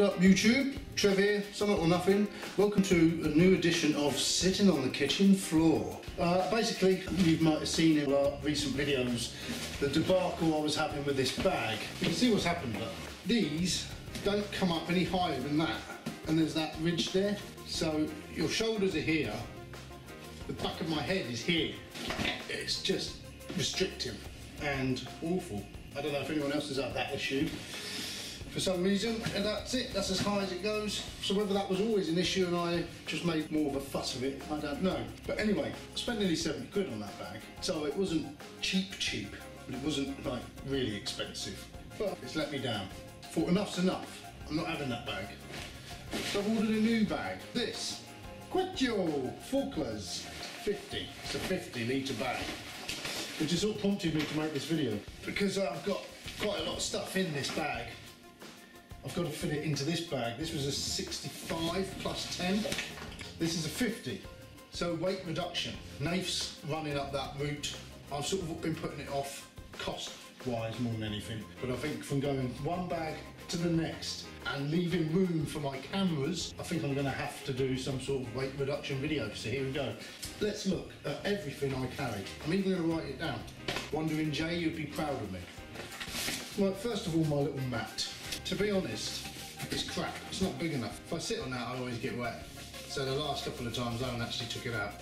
Up YouTube? Trev here, Summit or Nothing. Welcome to a new edition of Sitting on the Kitchen Floor. Uh, basically, you might have seen in our recent videos the debacle I was having with this bag. You can see what's happened but These don't come up any higher than that. And there's that ridge there. So your shoulders are here. The back of my head is here. It's just restrictive and awful. I don't know if anyone else has had that issue for some reason, and that's it, that's as high as it goes. So whether that was always an issue and I just made more of a fuss of it, I don't know. But anyway, I spent nearly 70 quid on that bag, so it wasn't cheap cheap, but it wasn't like really expensive. But it's let me down. Thought enough's enough, I'm not having that bag. So I've ordered a new bag, this, Quechua Forclaz 50, it's a 50 litre bag. Which has all prompted me to make this video because I've got quite a lot of stuff in this bag I've got to fit it into this bag. This was a 65 plus 10. This is a 50. So weight reduction. Nafe's running up that route. I've sort of been putting it off cost wise more than anything. But I think from going one bag to the next and leaving room for my cameras, I think I'm going to have to do some sort of weight reduction video. So here we go. Let's look at everything I carry. I'm even going to write it down. Wondering Jay, you'd be proud of me. Well, first of all, my little mat. To be honest, it's crap. It's not big enough. If I sit on that, I always get wet. So the last couple of times, I haven't actually took it out.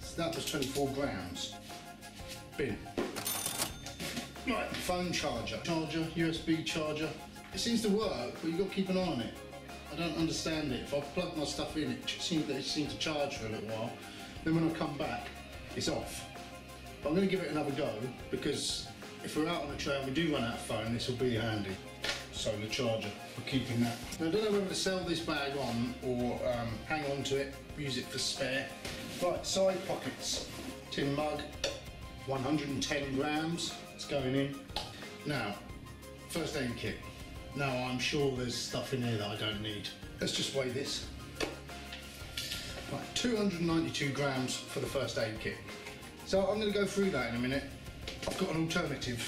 So that was 24 grams. Bin. Right, phone charger. Charger, USB charger. It seems to work, but you've got to keep an eye on it. I don't understand it. If I plug my stuff in, it seems, that it seems to charge for a little while. Then when I come back, it's off. But I'm going to give it another go because if we're out on the trail and we do run out of phone, this will be handy. Solar charger for keeping that. Now, I don't know whether to sell this bag on or um, hang on to it, use it for spare. Right, side pockets. Tin mug, 110 grams, it's going in. Now, first aid kit. Now I'm sure there's stuff in here that I don't need. Let's just weigh this. Right, 292 grams for the first aid kit. So I'm going to go through that in a minute. I've got an alternative.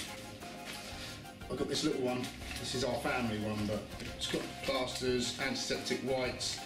I've got this little one. This is our family one, but it's got plasters, antiseptic wipes,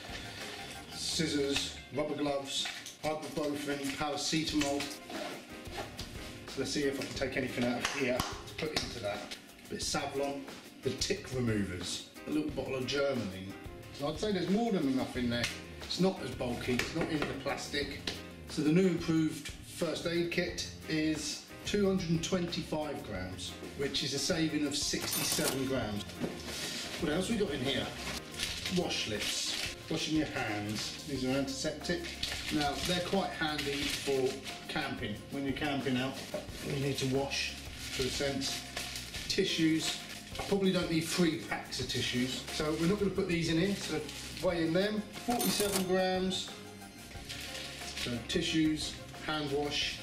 scissors, rubber gloves, ibuprofen, paracetamol. So let's see if I can take anything out of here to put into that. A bit of Savlon, the tick removers, a little bottle of Germolene. So I'd say there's more than enough in there. It's not as bulky, it's not in the plastic. So the new improved first aid kit is 225 grams, which is a saving of 67 grams. What else we got in here? Wash lifts, washing your hands. These are antiseptic. Now, they're quite handy for camping. When you're camping out, you need to wash, for a sense. Tissues. I probably don't need three packs of tissues, so we're not going to put these in here, so weighing them. 47 grams. So tissues, hand wash,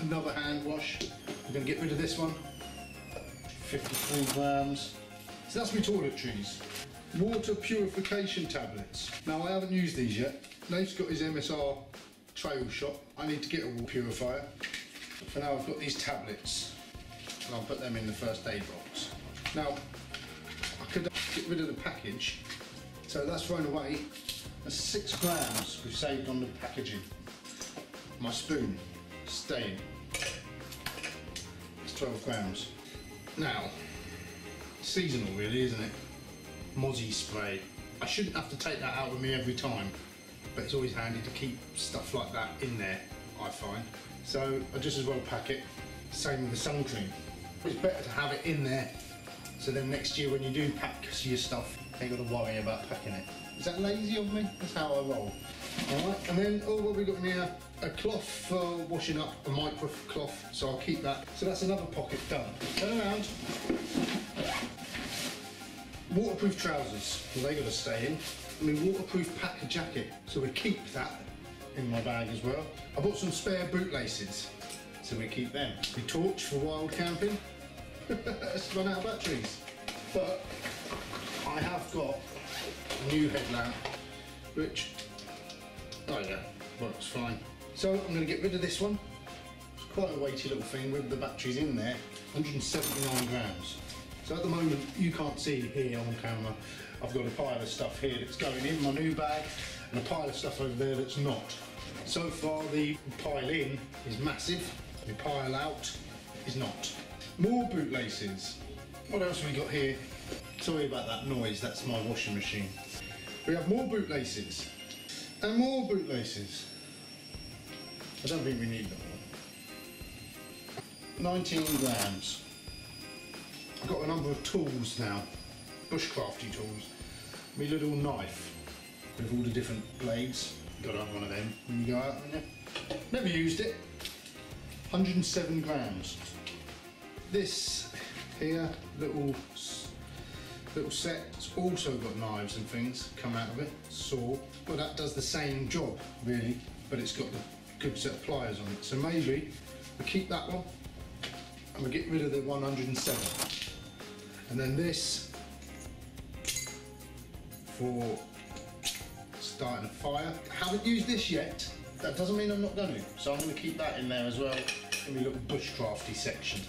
another hand wash. I'm going to get rid of this one. 53 grams. So that's my toiletries. Water purification tablets. Now I haven't used these yet. Nate's got his MSR TrailShot. I need to get a water purifier. For now I've got these tablets and I'll put them in the first aid box. Now I could get rid of the package so that's thrown away. That's six grams we've saved on the packaging. My spoon staying. It's 12 grams. Now, seasonal really, isn't it? Mozzie spray. I shouldn't have to take that out with me every time, but it's always handy to keep stuff like that in there, I find. So I just as well pack it. Same with the sun cream. It's better to have it in there, so then next year when you do pack your stuff, ain't got to worry about packing it. Is that lazy of me? That's how I roll. Alright, and then, oh, what we got here? A cloth for washing up, a micro cloth, so I'll keep that. So that's another pocket done. Turn around. Waterproof trousers, well, they got to stay in. I mean, waterproof pack jacket, so we keep that in my bag as well. I bought some spare bootlaces, so we keep them. The torch for wild camping. it's run out of batteries. But I have got a new headlamp, which Oh yeah, works fine. So I'm going to get rid of this one. It's quite a weighty little thing with the batteries in there. 179 grams. So at the moment, you can't see here on camera, I've got a pile of stuff here that's going in my new bag and a pile of stuff over there that's not. So far the pile in is massive, the pile out is not. More bootlaces. What else have we got here? Sorry about that noise, that's my washing machine. We have more bootlaces and more bootlaces. I don't think we need them all. 19 grams. I've got a number of tools now, bushcrafty tools. My little knife with all the different blades. Got have one of them when you go out? Never used it. 107 grams. This here, little little set, it's also got knives and things come out of it, saw, but that does the same job really, but it's got the good set of pliers on it. So maybe we keep that one and we get rid of the 107. And then this for starting a fire. Haven't used this yet. That doesn't mean I'm not going to. So I'm going to keep that in there as well in my little bushcrafty section.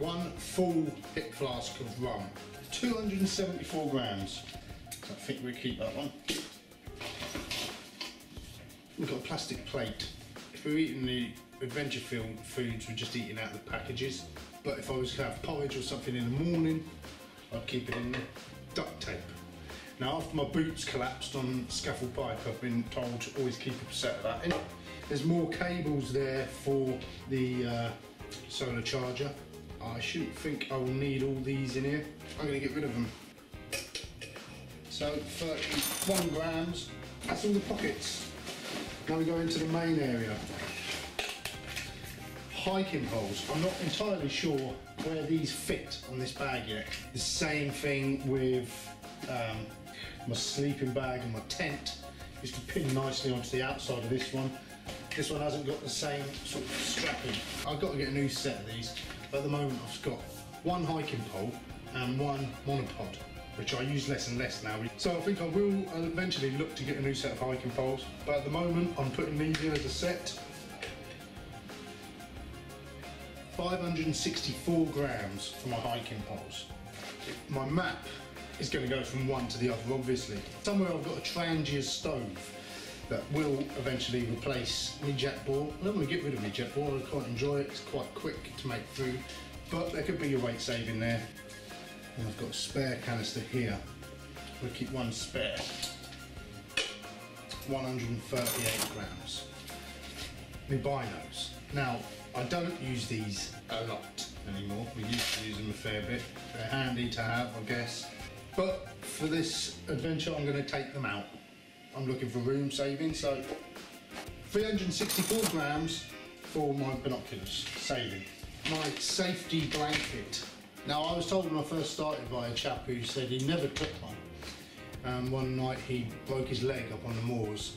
One full hip flask of rum. 274 grams. So I think we'll keep that one. We've got a plastic plate. If we're eating the adventure field foods, we're just eating out of the packages. But if I was to have porridge or something in the morning, I'd keep it in the duct tape. Now after my boots collapsed on scaffold pipe, I've been told to always keep a set of that in. There's more cables there for the uh, solar charger. I shouldn't think I will need all these in here. I'm going to get rid of them. So 31 grams, that's all the pockets. Now we go into the main area. Hiking poles. I'm not entirely sure where these fit on this bag yet. The same thing with um, my sleeping bag and my tent. Used to pin nicely onto the outside of this one. This one hasn't got the same sort of strapping. I've got to get a new set of these. At the moment I've got one hiking pole and one monopod which I use less and less now. So I think I will eventually look to get a new set of hiking poles, but at the moment I'm putting these in as a set. 564 grams for my hiking poles. My map is going to go from one to the other, obviously. Somewhere I've got a Trangia stove that will eventually replace Jetboil. ball. I don't want to get rid of Jetboil. ball, I quite enjoy it, it's quite quick to make food, but there could be a weight saving there. And I've got a spare canister here. We'll keep one spare. 138 grams. My binos. Now, I don't use these a lot anymore. We used to use them a fair bit. They're handy to have, I guess. But for this adventure, I'm going to take them out. I'm looking for room saving, so 364 grams for my binoculars, saving. My safety blanket. Now, I was told when I first started by a chap who said he never took one. Um, one night he broke his leg up on the moors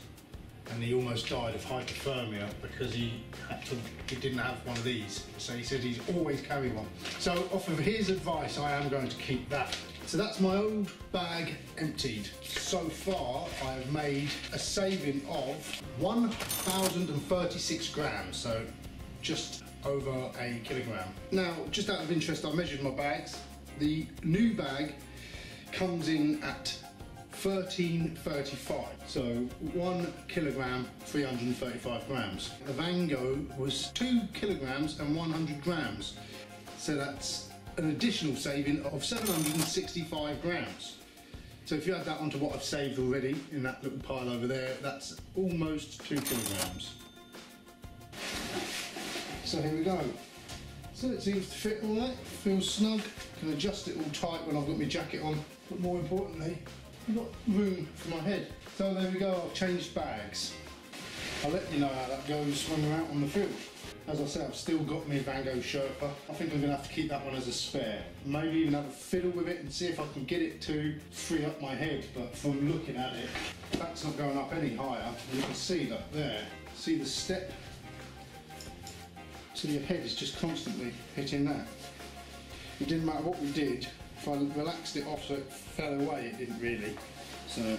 and he almost died of hypothermia because he had to, he didn't have one of these. So he said he's always carry one. So off of his advice, I am going to keep that. So that's my old bag emptied. So far, I have made a saving of 1,036 grams. So just over a kilogram. Now, just out of interest, I measured my bags. The new bag comes in at 1335 so one kilogram 335 grams the Vango was two kilograms and 100 grams so that's an additional saving of 765 grams so if you add that onto what I've saved already in that little pile over there that's almost two kilograms so here we go so it seems to fit all right feels snug can adjust it all tight when I've got my jacket on but more importantly I've got room for my head. So there we go, I've changed bags. I'll let you know how that goes when we're out on the field. As I said, I've still got my Vango Sherpa. I think I'm gonna have to keep that one as a spare. Maybe even have a fiddle with it and see if I can get it to free up my head. But from looking at it, that's not going up any higher. You can see that there. See the step? So your head is just constantly hitting that. It didn't matter what we did, if I relaxed it off so it fell away, it didn't really. So,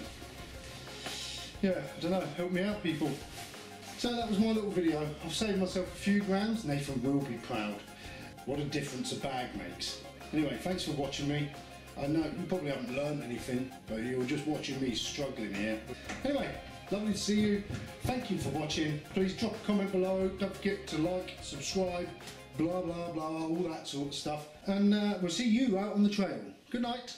yeah, I don't know, help me out people. So that was my little video. I've saved myself a few grams. Nathan will be proud. What a difference a bag makes. Anyway, thanks for watching me. I know you probably haven't learned anything, but you're just watching me struggling here. Anyway, lovely to see you. Thank you for watching. Please drop a comment below. Don't forget to like, subscribe, blah blah blah, all that sort of stuff. And uh, we'll see you out on the trail. Good night.